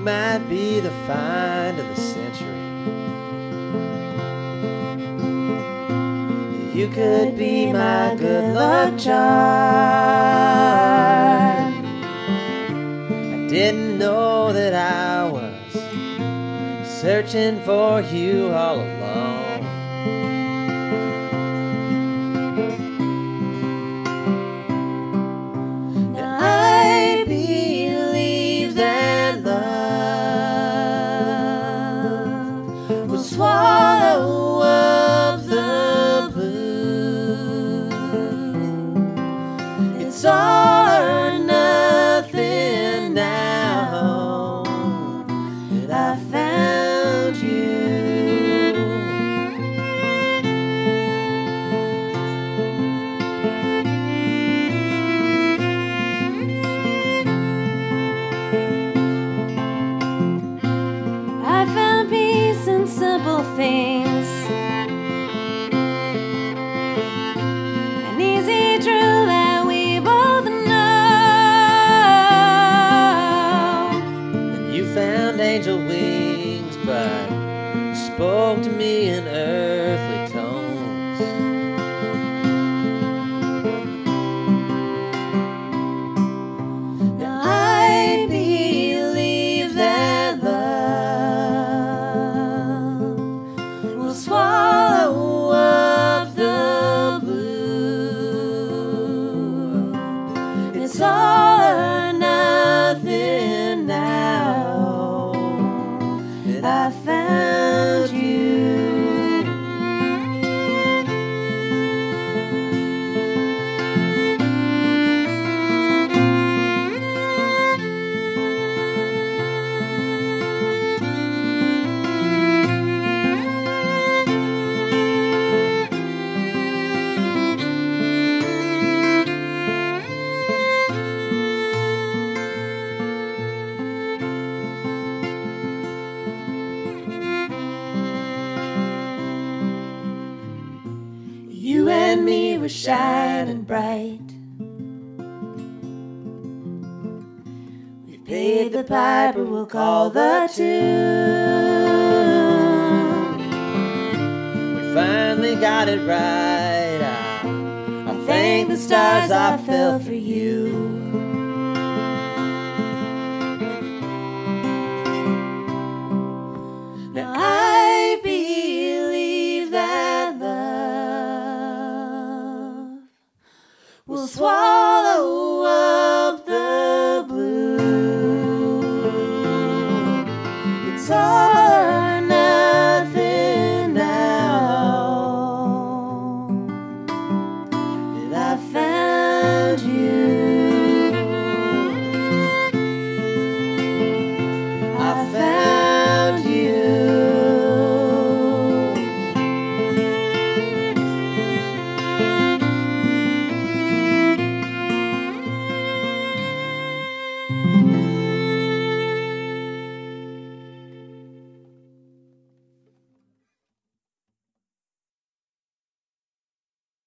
You might be the find of the century. You could be my good luck charm. I didn't know that I was searching for you all along. Swallow things. An easy truth that we both know. And you found angel wings, but spoke to me in earthly It's all and me were shining bright. We've paid the piper, we'll call the tune. We finally got it right. I, I thank the stars I fell for you.